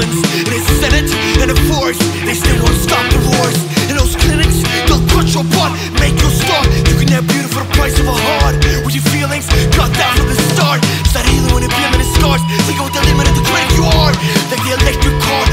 violence in his senate and a force. They still won't stop the wars. In those clinics, they'll cut your butt, make you start. You can have beauty for the price of a heart. With your feelings cut down from the start. Start healing when you're beyond the scars. Take out the limit of the grave you are. Like the electric car.